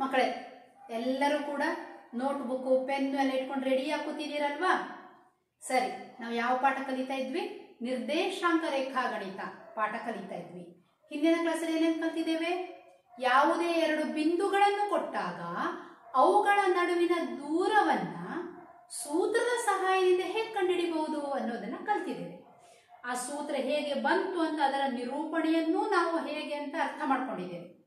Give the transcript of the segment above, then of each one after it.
ಮಕ್ಕಳೇ, ಎಲ್ಲರೂ ಕೂಡ ನೋಟ್ಬುಕ್ಕು, ಪೆನ್ನು ಎಲ್ಲ ಇಟ್ಕೊಂಡು ರೆಡಿ ಕೂತಿದ್ದೀರಲ್ವಾ ಸರಿ, ನಾವು ಯಾವ ಪಾಠ ಕಲಿತಾ ಇದ್ವಿ? ನಿರ್ದೇಶಾಂಕ ರೇಖಾಗಣಿತ ಪಾಠ ಕಲಿತಾ ಇದ್ವಿ. ಹಿಂದಿನ ಕ್ಲಾಸಲ್ಲಿ ಏನೇನು ಕಲ್ತಿದ್ದೇವೆ? ಯಾವುದೇ ಎರಡು ಬಿಂದುಗಳನ್ನು ಕೊಟ್ಟಾಗ ಅವುಗಳ ನಡುವಿನ ದೂರವನ್ನ ಸೂತ್ರದ ಸಹಾಯದಿಂದ ಹೇಗೆ ಕಂಡುಹಿಡಿಬಹುದು ಅನ್ನೋದನ್ನ ಕಲ್ತಿದ್ದೇವೆ. ಆ ಸೂತ್ರ ಹೇಗೆ ಬಂತು ಅಂತ ಅದರ ನಿರೂಪಣೆಯನ್ನು ನಾವು ಹೇಗೆ ಅಂತ ಅರ್ಥ ಮಾಡ್ಕೊಂಡಿದ್ದೇವೆ.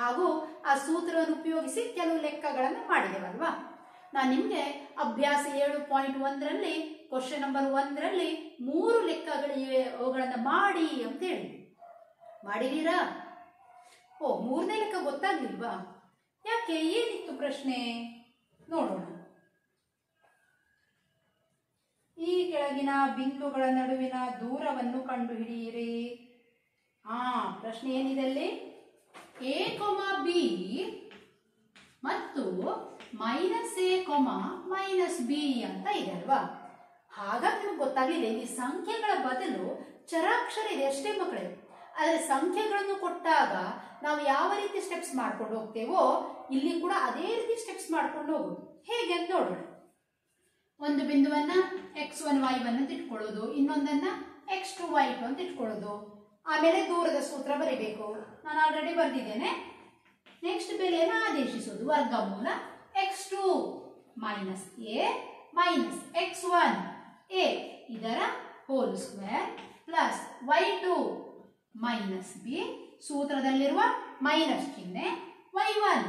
ಹಾಗೂ ಆ ಸೂತ್ರವನ್ನು ಉಪಯೋಗಿಸಿ ಕೆಲವು ಲೆಕ್ಕಗಳನ್ನು ಮಾಡಿದೆವಲ್ವಾ? ನಾನು ನಿಮಗೆ ಅಭ್ಯಾಸ ಏಳು ಪಾಯಿಂಟ್ ಒಂದರಲ್ಲಿ ಕ್ವಶನ್ ನಂಬರ್ ಒಂದರಲ್ಲಿ ಮೂರು ಲೆಕ್ಕಗಳಿವೆ, ಅವುಗಳನ್ನು ಮಾಡಿ ಅಂತ ಹೇಳಿದ್ವಿ ಮಾಡಿದೀರಾ? ಓ, ಮೂರನೇ ಲೆಕ್ಕ ಗೊತ್ತಾಗ್ಲಿಲ್ವಾ? ಯಾಕೆ, ಏನಿತ್ತು ಪ್ರಶ್ನೆ? ನೋಡೋಣ. ಈ ಕೆಳಗಿನ ಬಿಂದುಗಳ ನಡುವಿನ ದೂರವನ್ನು ಕಂಡುಹಿಡಿಯಿರಿ. ಆ, ಪ್ರಶ್ನೆ ಏನಿದೆ ಅಲ್ಲಿ? ಎ ಕೊಮ ಬಿ ಮತ್ತು minus A comma minus B ಅಂತ ಇದೆ ಅಲ್ವಾ? ಹಾಗಾಗಿ ನಿಮ್ಗೆ ಗೊತ್ತಾಗಲಿಲ್ಲ ಇಲ್ಲಿ ಸಂಖ್ಯೆಗಳ ಬದಲು ಚರಾಕ್ಷರ ಇದೆ ಅಷ್ಟೇ ಮಕ್ಕಳೇ. ಆದರೆ ಸಂಖ್ಯೆಗಳನ್ನು ಕೊಟ್ಟಾಗ ನಾವು ಯಾವ ರೀತಿ ಸ್ಟೆಪ್ಸ್ ಮಾಡ್ಕೊಂಡು ಹೋಗ್ತೇವೋ, ಇಲ್ಲಿ ಕೂಡ ಅದೇ ರೀತಿ ಸ್ಟೆಪ್ಸ್ ಮಾಡ್ಕೊಂಡು ಹೋಗೋದು. ಹೇಗೆ ಅಂತ ನೋಡೋಣ. ಒಂದು ಬಿಂದುವನ್ನ ಎಕ್ಸ್ ಒನ್ ವೈ ಒನ್ ಅಂತ ಇಟ್ಕೊಳ್ಳೋದು, ಇನ್ನೊಂದನ್ನ ಎಕ್ಸ್ ಟು ವೈ ಟು ಅಂತ ಇಟ್ಕೊಳ್ಳೋದು. ಆಮೇಲೆ ದೂರದ ಸೂತ್ರ ಬರಿಬೇಕು. ನಾನು ಆಲ್ರೆಡಿ ಬರೆದಿದ್ದೇನೆ. ನೆಕ್ಸ್ಟ್ ಬೆಲೆಯನ್ನು ಆದೇಶಿಸೋದು. ವರ್ಗಮೂಲ x two minus a minus x one a ಇದರ whole square plus y two minus b ಸೂತ್ರದಲ್ಲಿರುವ minus ಚಿಹ್ನೆ ವೈ ಒನ್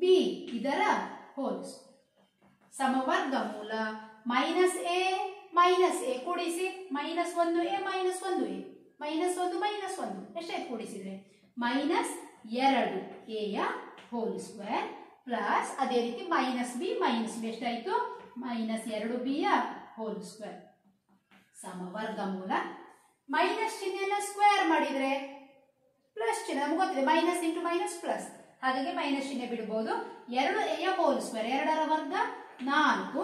ಬಿ ಇದರ ಹೋಲ್ ಸಮವರ್ಗ ಮೂಲ ಮೈನಸ್ ಎ ಮೈನಸ್ ಎ ಕೂಡಿಸಿ ಮೈನಸ್ ಒಂದು ಎ ಮೈನಸ್ ಒಂದು ಎ ಮೈನಸ್ ಒಂದು ಮೈನಸ್ ಒಂದು. ಎಷ್ಟಾಯ್ತು ಕೂಡಿಸಿದ್ರೆ ಮೈನಸ್ ಎರಡು ಎ ಯ ಹೋಲ್ ಸ್ಕ್ವೇರ್ ಪ್ಲಸ್ ಅದೇ ರೀತಿ ಮೈನಸ್ ಬಿ ಮೈನಸ್ ಬಿ ಎಷ್ಟಾಯ್ತು? ಮೈನಸ್ ಎರಡು ಬಿ ಯ ಹೋಲ್ ಸ್ಕ್ವೇರ್ ಸಮವರ್ಗಮೂಲ. ಮೈನಸ್ ಚಿಹ್ನೆಯನ್ನ ಸ್ಕ್ವೇರ್ ಮಾಡಿದ್ರೆ ಪ್ಲಸ್ ಚಿಹ್ನೆ ನಮ್ಗೆ ಗೊತ್ತಿದೆ. ಮೈನಸ್ ಇಂಟು ಮೈನಸ್ ಪ್ಲಸ್ ಹಾಗಾಗಿ ಮೈನಸ್ ಚಿಹ್ನೆ ಬಿಡಬಹುದು ಎರಡು ಎಯ ಹೋಲ್ ಸ್ಕ್ವೇರ್ ಎರಡರ ವರ್ಗ ನಾಲ್ಕು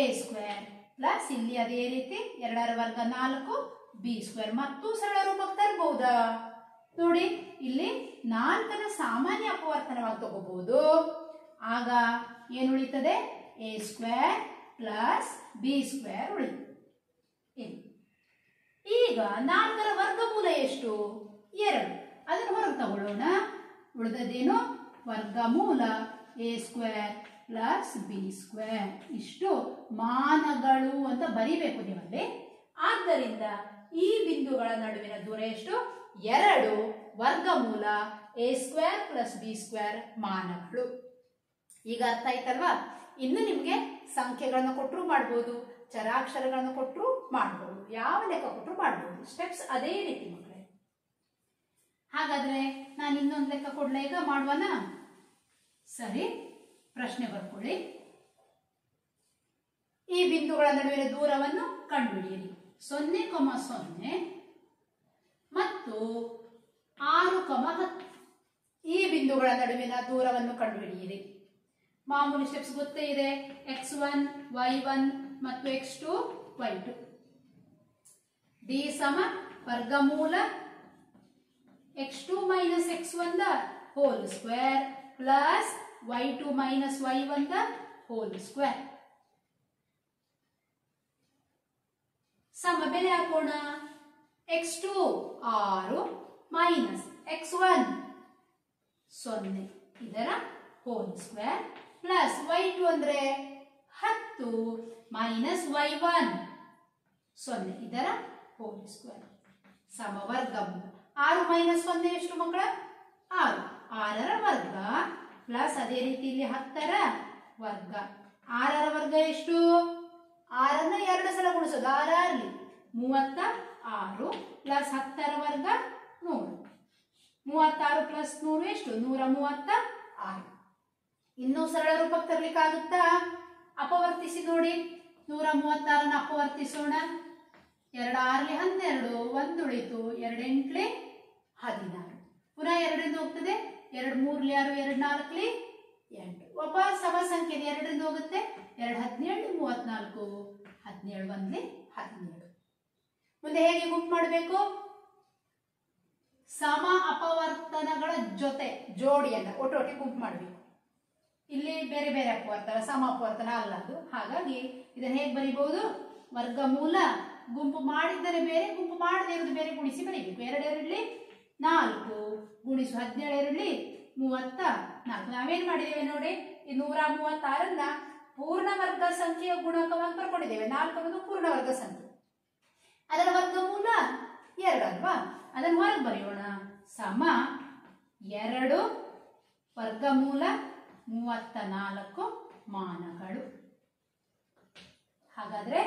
ಎ ಸ್ಕ್ವೇರ್ ಪ್ಲಸ್ ಇಲ್ಲಿ ಅದೇ ರೀತಿ ಎರಡರ ವರ್ಗ ನಾಲ್ಕು ಬಿ ಸ್ಕ್ವೇರ್ ಮತ್ತು ಸರಳ ರೂಪಕ್ಕೆ ತರಬಹುದಾ ನೋಡಿ, ಇಲ್ಲಿ ನಾಲ್ಕನ ಸಾಮಾನ್ಯ ಅಪವರ್ತನವಾಗಿ ತಗೋಬಹುದು. ಆಗ ಏನು ಉಳಿತದೆ? A square plus B square ಉಳಿತು. ಈಗ ನಾಲ್ಕರ ವರ್ಗಮೂಲ ಎಷ್ಟು? ಎರಡು. ಅದನ್ನು ಹೊರಗೆ ತಗೊಳ್ಳೋಣ. ಉಳಿದದ್ದೇನು? ವರ್ಗಮೂಲ. A square plus B square ಇಷ್ಟು ಮಾನಗಳು ಅಂತ ಬರಿಬೇಕು ನಿಮ್ಮಲ್ಲಿ ಆದ್ದರಿಂದ ಈ ಬಿಂದುಗಳ ನಡುವಿನ ದೂರ ಎಷ್ಟು? ಎರಡು ವರ್ಗಮೂಲ A square plus B square ಮಾನಗಳು. ಈಗ ಅರ್ಥ ಆಯ್ತಲ್ವಾ? ಇನ್ನು ನಿಮಗೆ ಸಂಖ್ಯೆಗಳನ್ನು ಕೊಟ್ಟರು ಮಾಡ್ಬೋದು, ಚರಾಕ್ಷರಗಳನ್ನು ಕೊಟ್ಟರು ಮಾಡ್ಬೋದು, ಯಾವ ಲೆಕ್ಕ ಕೊಟ್ಟರು ಮಾಡ್ಬೋದು. ಸ್ಟೆಪ್ಸ್ ಅದೇ ರೀತಿ ಮಕ್ಕಳೇ. ಹಾಗಾದ್ರೆ ನಾನು ಇನ್ನೊಂದು ಲೆಕ್ಕ ಕೊಡ್ಲ ಈಗ? ಮಾಡುವನ? ಸರಿ, ಪ್ರಶ್ನೆ ಬರ್ಕೊಳ್ಳಿ. ಈ ಬಿಂದುಗಳ ನಡುವಿನ ದೂರವನ್ನು ಕಂಡುಹಿಡಿಯಿರಿ. ಸೊನ್ನೆ ಕೊಮ ಸೊನ್ನೆ ಮತ್ತು ಆರು ಕೊಮ ಹತ್ತು. ಈ ಬಿಂದುಗಳ ನಡುವಿನ ದೂರವನ್ನು ಕಂಡುಹಿಡಿಯಿರಿ. ಮಾಮೂಲಿ ಸ್ಟೆಪ್ಸ್ ಗೊತ್ತೇ ಇದೆ. ಎಕ್ಸ್ ಒನ್ ವೈ ಒನ್ ಮತ್ತು X two Y two D ಸಮ ವರ್ಗಮೂಲ X two minus X one the whole square plus Y two minus Y one the whole square ಸಮ ಬೆಲೆ ಹಾಕೋಣ ಎಕ್ಸ್ ಟು ಆರು ಮೈನಸ್ ಎಕ್ಸ್ ಒನ್ ಸೊನ್ನೆ. ಇದರ whole square plus Y two ಅಂದ್ರೆ ಹತ್ತು ಮೈನಸ್ ವೈ ಒನ್ ಸೊನ್ನೆ. ಇದರ ಹೋಲ್ ಸ್ಕ್ವೇರ್ ಸಮವರ್ಗ ಆರು ಮೈನಸ್ ಸೊನ್ನೆ ಎಷ್ಟು ಮಕ್ಕಳ? ಆರು. ಆರರ ವರ್ಗ ಪ್ಲಸ್ ಅದೇ ರೀತಿ ಇಲ್ಲಿ ಹತ್ತರ ವರ್ಗ. ಆರರ ವರ್ಗ ಎಷ್ಟು? ಆರನ್ನ ಎರಡು ಸಲ ಗುಣಿಸೋದು. ಆರಲ್ಲಿ ಮೂವತ್ತ ಆರು ಪ್ಲಸ್ ಹತ್ತರ ವರ್ಗ ನೂರು ಮೂವತ್ತಾರು ಪ್ಲಸ್ ನೂರು ಎಷ್ಟು? ನೂರ ಮೂವತ್ತ ಆರು ಇನ್ನೂ ಸರಳ ರೂಪಕ್ಕೆ ತರಲಿಕ್ಕಾಗುತ್ತಾ? ಅಪವರ್ತಿಸಿ ನೋಡಿ. ನೂರ ಮೂವತ್ತಾರನ್ನ ಅಪವರ್ತಿಸೋಣ. ಎರಡು ಆರ್ಲಿ ಹನ್ನೆರಡು ಒಂದು ಉಳಿತು ಎರಡು ಎಂಟ್ಲೆ ಹದಿನಾರು. ಪುನಃ ಎರಡರಿಂದ ಹೋಗ್ತದೆ. ಎರಡು ಮೂರ್ಲಿ ಆರು, ಎರಡು ನಾಲ್ಕಲಿ ಎಂಟು. ಒಬ್ಬ ಸಮ ಸಂಖ್ಯೆ ಇದೆ ಎರಡರಿಂದ ಹೋಗುತ್ತೆ. ಎರಡು ಹದಿನೇಳು, ಮೂವತ್ನಾಲ್ಕು, ಹದಿನೇಳು ಒಂದ್ಲಿ ಹದಿನೇಳು. ಮುಂದೆ ಹೇಗೆ ಗುಂಪು ಮಾಡಬೇಕು? ಸಮ ಅಪವರ್ತನಗಳ ಜೊತೆ, ಜೋಡಿಯನ್ನ ಒಟ್ಟೊಟ್ಟಿಗೆ ಗುಂಪು ಮಾಡಬೇಕು. ಇಲ್ಲಿ ಬೇರೆ ಬೇರೆ ಅಪವರ್ತನ, ಸಮ ಅಪವರ್ತನ ಅಲ್ಲ ಅದು. ಹಾಗಾಗಿ ಇದನ್ನ ಹೇಗೆ ಬರಿಬಹುದು? ವರ್ಗಮೂಲ ಗುಂಪು ಮಾಡಿದ್ದರೆ ಬೇರೆ, ಗುಂಪು ಮಾಡದೇ ಇರೋದು ಬೇರೆ, ಗುಣಿಸಿ ಬರೀಬೇಕು. ಎರಡೆರಡಲಿ ನಾಲ್ಕು, ಗುಣಿಸು ಹದಿನೇಳು ಎರಡಲಿ ಮೂವತ್ತ ನಾಲ್ಕು. ನಾವೇನ್ ಮಾಡಿದ್ದೇವೆ ನೋಡಿ, ಈ ನೂರ ಮೂವತ್ತಾರನ್ನ ಪೂರ್ಣ ವರ್ಗ ಸಂಖ್ಯೆಯ ಗುಣಕವಾಗಿ ಬರ್ಕೊಂಡಿದ್ದೇವೆ. ನಾಲ್ಕು ಅನ್ನೋದು ಪೂರ್ಣ ವರ್ಗ ಸಂಖ್ಯೆ. ಅದರ ವರ್ಗಮೂಲ ಅಲ್ವಾ? ಅದನ್ನು ಹೊರಗೆ ಬರೆಯೋಣ. ಸಮ ಎರಡು ವರ್ಗಮೂಲ ಮೂವತ್ತ ನಾಲ್ಕು ಮಾನಗಳು. ಹಾಗಾದ್ರೆ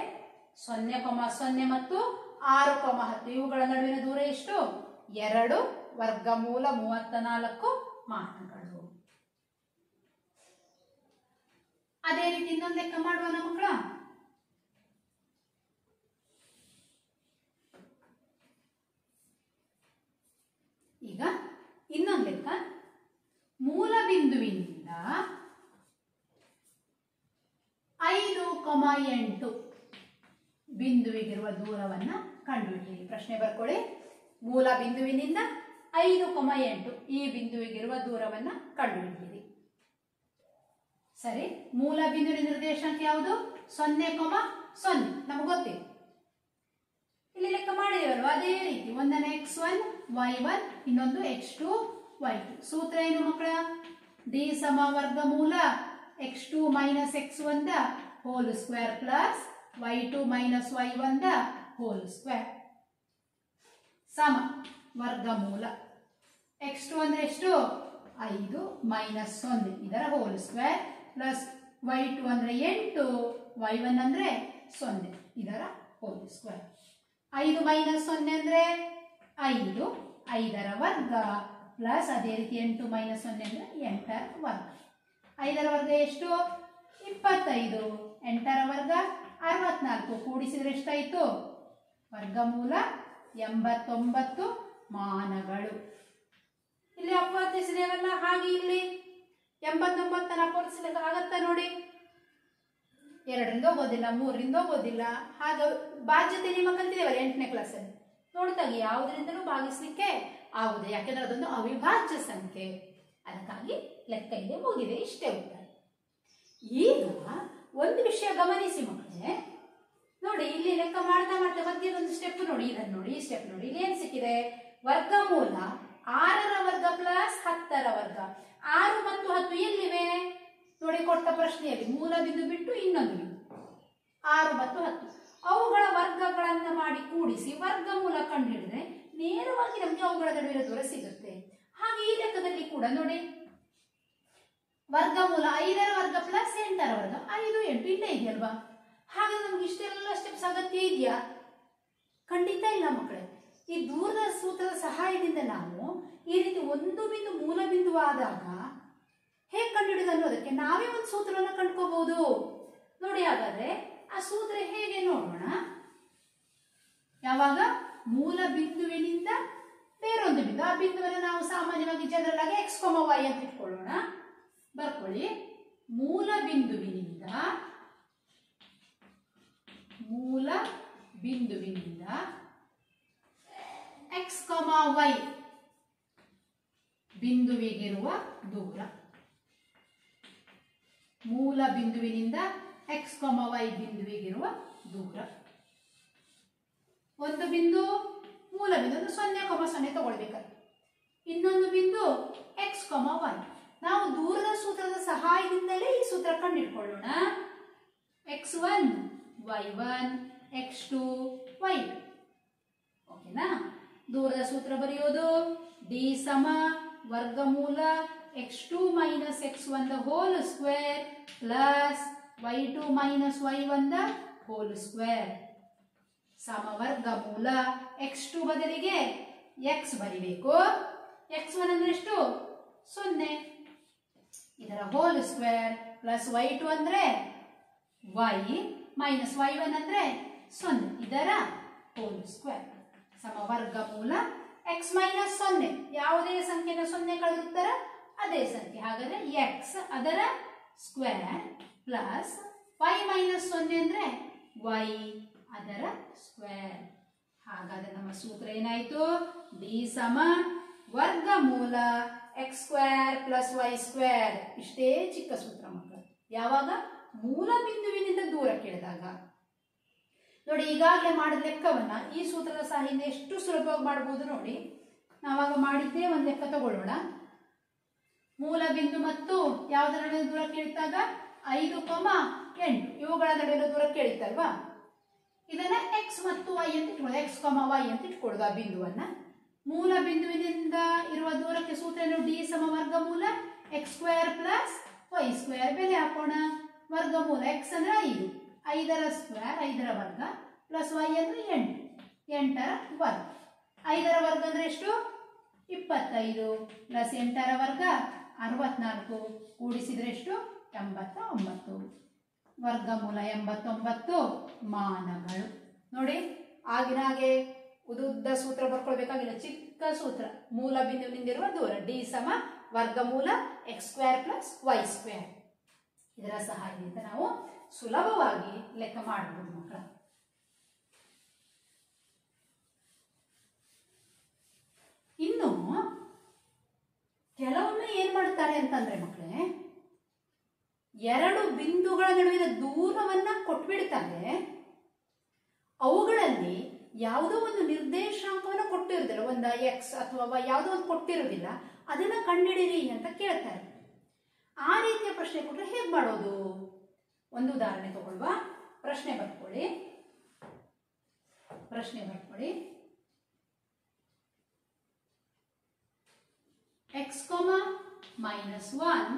ಸೊನ್ನೆ ಕೊಮ ಸೊನ್ನೆ ಮತ್ತು ಆರು ಕೊಮ ಹತ್ತು. ಇವುಗಳ ನಡುವಿನ ದೂರ ಎಷ್ಟು? ಎರಡು ವರ್ಗಮೂಲ ಮೂವತ್ತ ನಾಲ್ಕು ಮಾನಗಳು ಅದೇ ರೀತಿ ಇನ್ನೊಂದು ಲೆಕ್ಕ ಮಾಡುವ ಮಕ್ಕಳ? ಈಗ ಇನ್ನೊಂದು ಲೆಕ್ಕ. ಮೂಲ ಬಿಂದುವಿನಿಂದ ಐದು ಕೊಮ ಎಂಟು ಬಿಂದುವಿಗಿರುವ ದೂರವನ್ನ ಕಂಡುಹಿಡಿಯಿರಿ. ಪ್ರಶ್ನೆ ಬರ್ಕೊಳ್ಳಿ. ಮೂಲ ಬಿಂದುವಿನಿಂದ ಐದು ಕೊಮ ಎಂಟು ಈ ಬಿಂದುವಿಗಿರುವ ದೂರವನ್ನು ಕಂಡುಹಿಡಿಯಿರಿ. ಸರಿ, ಮೂಲ ಬಿಂದುವಿನ ನಿರ್ದೇಶಾಂಕ ಯಾವುದು? ಸೊನ್ನೆ ಕೊಮ ಸೊನ್ನೆ. ನಮಗೆ ಗೊತ್ತಿದೆ ಇಲ್ಲಿ ಲೆಕ್ಕ ಮಾಡಿದೇವಲ್ವಾ? ಅದೇ ರೀತಿ ಒಂದನ್ನ ಎಕ್ಸ್ ಒನ್ ವೈ ಒನ್ ಇನ್ನೊಂದು ಎಕ್ಸ್ ಟು ವೈ ಟು ಸೂತ್ರ ಏನು ಮಕ್ಕಳ? ಡಿ ಸಮ ವರ್ಗ ಮೂಲ X two minus X one the whole square plus Y two minus Y one the whole square ಸಮ ವರ್ಗಮೂಲ ಎಕ್ಸ್ ಟು ಅಂದ್ರೆ ಎಷ್ಟು ಐದು ಮೈನಸ್ ಸೊನ್ನೆ ಇದರ whole square plus Y two ಅಂದ್ರೆ ಎಂಟು. ವೈ ಒನ್ ಅಂದ್ರೆ ಸೊನ್ನೆ. ಇದರ ಹೋಲ್ ಸ್ಕ್ವೇರ್ ಐದು ಮೈನಸ್ ಸೊನ್ನೆ ಅಂದ್ರೆ ಐದು. ಐದರ ವರ್ಗ ಪ್ಲಸ್ ಅದೇ ರೀತಿ ಎಂಟು ಮೈನಸ್ ಸೊನ್ನೆ ಅಂದ್ರೆ ಎಂಟರ ವರ್ಗ. ಐದರ ವರ್ಗ ಎಷ್ಟು? ಇಪ್ಪತ್ತೈದು. ಎಂಟರ ವರ್ಗ ಅರವತ್ನಾಲ್ಕು. ಕೂಡಿಸಿದ್ರೆ ಎಷ್ಟಾಯಿತು? ವರ್ಗಮೂಲ ಎಂಬತ್ತೊಂಬತ್ತು ಮಾನಗಳು. ಇಲ್ಲಿ ಅಪವರ್ತಿಸಿದೇವಲ್ಲ ಹಾಗೆ ಇಲ್ಲಿ ಎಂಬತ್ತೊಂಬತ್ತನ್ನು ಅಪವರ್ತಿಸ್ಲಿಕ್ಕೆ ಆಗತ್ತ ನೋಡಿ. ಎರಡರಿಂದ ಹೋಗೋದಿಲ್ಲ ಮೂರರಿಂದ ಹೋಗೋದಿಲ್ಲ ಹಾಗೆ ಬಾಧ್ಯತೆ ನಿಮ್ಮ ಕಲ್ತಿದ್ದೇವಲ್ಲ ಎಂಟನೇ ಕ್ಲಾಸಲ್ಲಿ ನೋಡ್ತಾಗ ಯಾವುದರಿಂದಲೂ ಭಾಗಿಸ್ಲಿಕ್ಕೆ ಆಗುದು ಯಾಕೆಂದ್ರೆ ಅದೊಂದು ಅವಿಭಾಜ್ಯ ಸಂಖ್ಯೆ. ಅದಕ್ಕಾಗಿ ಲೆಕ್ಕ ಇಲ್ಲಿ ಮುಗಿದೆ ಇಷ್ಟೇ ಉತ್ತರ. ಈಗ ಒಂದು ವಿಷಯ ಗಮನಿಸಿ ಮಕ್ಕಳೇ. ನೋಡಿ, ಇಲ್ಲಿ ಲೆಕ್ಕ ಮಾಡ್ತಾ ಮಾಡ್ತಾ ಮಧ್ಯದೊಂದು ಸ್ಟೆಪ್ ನೋಡಿ, ಇದನ್ನು ನೋಡಿ, ಈ ಸ್ಟೆಪ್ ನೋಡಿ. ಇಲ್ಲಿ ಏನ್ ಸಿಕ್ಕಿದೆ? ವರ್ಗಮೂಲ. ಆರರ ವರ್ಗ ಪ್ಲಸ್ ಹತ್ತರ ವರ್ಗ. ಆರು ಮತ್ತು ಹತ್ತು ಎಲ್ಲಿವೆ? ನೋಡಿ, ಕೊಟ್ಟ ಪ್ರಶ್ನೆಯಲ್ಲಿ ಮೂಲ ಬಿಂದು ಬಿಟ್ಟು ಇನ್ನೊಂದು ಬಿಂದು. ಆರು ಮತ್ತು ಹತ್ತು. ಅವುಗಳ ವರ್ಗಗಳನ್ನು ಮಾಡಿ ಕೂಡಿಸಿ ವರ್ಗಮೂಲ ಕಂಡುಹಿಡಿದ್ರೆ ನೇರವಾಗಿ ನಮಗೆ ಅವುಗಳ ನಡುವಿನ ದೂರ ಸಿಗುತ್ತೆ. ಹಾಗೆ ಈ ಲೆಕ್ಕದಲ್ಲಿ ಕೂಡ ನೋಡಿ. ವರ್ಗಮೂಲ ಐದರ ವರ್ಗ ಪ್ಲಸ್ ಎಂಟರ ವರ್ಗ ಐದು ಎಂಟು ಇಲ್ಲೇ ಇದೆಯಲ್ವಾ? ಹಾಗೆ ನಮ್ಗೆ ಇಷ್ಟೆಲ್ಲ ಸ್ಟೆಪ್ಸ್ ಅಗತ್ಯ ಇದೆಯಾ? ಖಂಡಿತ ಇಲ್ಲ ಮಕ್ಕಳೇ. ಈ ದೂರದ ಸೂತ್ರದ ಸಹಾಯದಿಂದ ನಾವು ಈ ರೀತಿ ಒಂದು ಬಿಂದು, ಮೂಲ ಬಿಂದು ಆದಾಗ ಹೇಗೆ ಕಂಡುಹಿಡಿದ ಅನ್ನೋದಕ್ಕೆ ನಾವೇ ಒಂದು ಸೂತ್ರವನ್ನು ಕಂಡುಕೋಬಹುದು ನೋಡಿ ಹಾಗಾದ್ರೆ ಆ ಸೂತ್ರ ಹೇಗೆ ನೋಡೋಣ. ಯಾವಾಗ? ಮೂಲ ಬಿಂದುವಿನಿಂದ ಬೇರೊಂದು ಬಿಂದು. ಆ ಬಿಂದುವನ್ನು ನಾವು ಸಾಮಾನ್ಯವಾಗಿ ಜನರಲ್ ಎಕ್ಸ್ ಕೊಮ ವೈ ಅಂತ ಇಟ್ಕೊಳ್ಳೋಣ. ಬರ್ಕೊಳ್ಳಿ. ಮೂಲ ಬಿಂದುವಿನಿಂದ ಮೂಲ ಬಿಂದುವಿನಿಂದ ಎಕ್ಸ್ ಕೊಮ ವೈ ಬಿಂದುವಿಗಿರುವ ದೂರ. ಮೂಲ ಬಿಂದುವಿನಿಂದ ಎಕ್ಸ್ ಕೊಮ ವೈ ಬಿಂದುವಿಗಿರುವ ದೂರ. ಒಂದು ಬಿಂದು ಮೂಲ ಬಿಂದು ಅಂದ್ರೆ ಸೊನ್ನೆ ಕೊಮ ಸೊನ್ನೆ ತಗೊಳ್ಬೇಕಾದ್ರೆ. ಇನ್ನೊಂದು ಬಿಂದು ಎಕ್ಸ್ ಕೊಮ ವೈ ನಾವು ದೂರದ ಸೂತ್ರದ ಸಹಾಯದಿಂದಲೇ ಈ ಸೂತ್ರ ಕಂಡಿಟ್ಕೊಳ್ಳೋಣ X one Y one X two Y ಓಕೆನಾ ದೂರದ ಸೂತ್ರ ಬರೆಯೋದು ಡಿ ಸಮ ವರ್ಗಮೂಲ X two minus X one the whole square plus Y two minus Y one the whole square. ಸಮ ವರ್ಗಮೂಲ ಎಕ್ಸ್ ಟು ಬದಲಿಗೆ ಎಕ್ಸ್ ಬರಿಬೇಕು. ಎಕ್ಸ್ ಒನ್ ಅಂದ್ರೆ ಎಷ್ಟು? ಸೊನ್ನೆ. ಇದರ whole square plus Y two ಅಂದ್ರೆ ವೈ ಮೈನಸ್ ವೈ ಒನ್ ಅಂದ್ರೆ ಸೊನ್ನೆ. ಇದರ ಹೋಲ್ ಸ್ಕ್ವೇರ್. ಸಮ ವರ್ಗಮೂಲ ಎಕ್ಸ್ ಮೈನಸ್ ಸೊನ್ನೆ. ಯಾವುದೇ ಸಂಖ್ಯೆನ ಸೊನ್ನೆ ಕಳೆದುತ್ತರ, ಅದೇ ಸಂಖ್ಯೆ. ಹಾಗಾದ್ರೆ ಎಕ್ಸ್ ಅದರ ಸ್ಕ್ವೇರ್ ಪ್ಲಸ್ ವೈ ಮೈನಸ್ ಸೊನ್ನೆ ಅಂದ್ರೆ ವೈ ಅದರ ಸ್ಕ್ವೇರ್ ಹಾಗಾದ್ರೆ ನಮ್ಮ ಸೂತ್ರ ಏನಾಯ್ತು? ಡಿ ಸಮ ವರ್ಗ ಮೂಲ X square plus Y square ಇಷ್ಟೇ ಚಿಕ್ಕ ಸೂತ್ರ ಮಕ್ಕಳು. ಯಾವಾಗ? ಮೂಲ ಬಿಂದುವಿನಿಂದ ದೂರ ಕೇಳಿದಾಗ. ನೋಡಿ, ಈಗಾಗಲೇ ಮಾಡಿದ ಲೆಕ್ಕವನ್ನ ಈ ಸೂತ್ರದ ಸಹಾಯದಿಂದ ಎಷ್ಟು ಸುಲಭವಾಗಿ ಮಾಡಬಹುದು ನೋಡಿ. ನಾವಾಗ ಮಾಡಿದ್ದೇ ಒಂದು ಲೆಕ್ಕ ತಗೊಳ್ಳೋಣ. ಮೂಲ ಬಿಂದು ಮತ್ತು ಯಾವುದರ ನಡುವೆ ದೂರ ಕೇಳಿದಾಗ ಐದು ಕೊಮ ಎಂಟು. ಇವುಗಳ ನಡುವಿನ ದೂರ ಕೇಳಿತ್ತಲ್ವಾ? ಇದನ್ನ ಎಕ್ಸ್ ಮತ್ತು ವೈ ಅಂತ ಇಟ್ಕೊಳ್ಳೋದು ಎಕ್ಸ್ ಕೊಮ ವೈ ಅಂತ ಇಟ್ಕೊಳ್ಳೋದು ಆ ಬಿಂದುವನ್ನ. ಮೂಲ ಬಿಂದುವಿನಿಂದ ಇರುವ ದೂರಕ್ಕೆ ಸೂತ್ರ ಡಿ ಸಮ ವರ್ಗಮೂಲ X square plus Y square ಬೆಲೆ ಹಾಕೋಣ. ವರ್ಗಮೂಲ ಎಕ್ಸ್ ಅಂದ್ರೆ ಐದು. ಐದರ ಸ್ಕ್ವೇರ್ ಐದರ ವರ್ಗ ಪ್ಲಸ್ ವೈ ಅಂದ್ರೆ ಎಂಟು. ಎಂಟರ ವರ್ಗ. ಐದರ ವರ್ಗ ಅಂದ್ರೆ ಎಷ್ಟು? ಇಪ್ಪತ್ತೈದು. ಪ್ಲಸ್ ಎಂಟರ ವರ್ಗ ಅರವತ್ನಾಲ್ಕು. ಕೂಡಿಸಿದ್ರೆ ಎಷ್ಟು? ಎಂಬತ್ತ ಒಂಬತ್ತು ವರ್ಗಮೂಲ ಎಂಬತ್ತೊಂಬತ್ತು. ಮಾನಗಳು. ನೋಡಿ, ಆಗಿನ ಹಾಗೆ ಉದ್ದ ಸೂತ್ರ ಬರ್ಕೊಳ್ಬೇಕಾಗಿಲ್ಲ. ಚಿಕ್ಕ ಸೂತ್ರ. ಮೂಲ ಬಿಂದುವಿನಿಂದಿರುವ ದೂರ. ಡಿ ಸಮ ವರ್ಗಮೂಲ X square plus Y square ಇದರ ಸಹಾಯದಿಂದ ನಾವು ಸುಲಭವಾಗಿ ಲೆಕ್ಕ ಮಾಡಬಹುದು ಮಕ್ಕಳ ಇನ್ನು ಕೆಲವೊಮ್ಮೆ ಏನ್ ಮಾಡ್ತಾರೆ ಅಂತಂದ್ರೆ ಮಕ್ಕಳೇ ಎರಡು ಬಿಂದುಗಳ ನಡುವಿನ ದೂರವನ್ನ ಕೊಟ್ಬಿಡ್ತಾರೆ. ಅವುಗಳಲ್ಲಿ ಯಾವುದೋ ಒಂದು ನಿರ್ದೇಶಾಂಕವನ್ನು ಕೊಟ್ಟಿರೋದಿಲ್ಲ ಒಂದು ಎಕ್ಸ್ ಅಥವಾ ಯಾವುದೋ ಒಂದು ಕೊಟ್ಟಿರೋದಿಲ್ಲ ಅದನ್ನ ಕಂಡುಹಿಡಿಯಿರಿ ಅಂತ ಕೇಳ್ತಾರೆ. ಆ ರೀತಿಯ ಪ್ರಶ್ನೆ ಕೊಟ್ಟರೆ ಹೇಗೆ ಮಾಡೋದು? ಒಂದು ಉದಾಹರಣೆ ತಗೊಳ್ಳುವ ಪ್ರಶ್ನೆ ಬರ್ಕೊಳ್ಳಿ. ಪ್ರಶ್ನೆ ಬರ್ಕೊಳ್ಳಿ. ಎಕ್ಸ್ ಕೊಮ ಮೈನಸ್ ಒನ್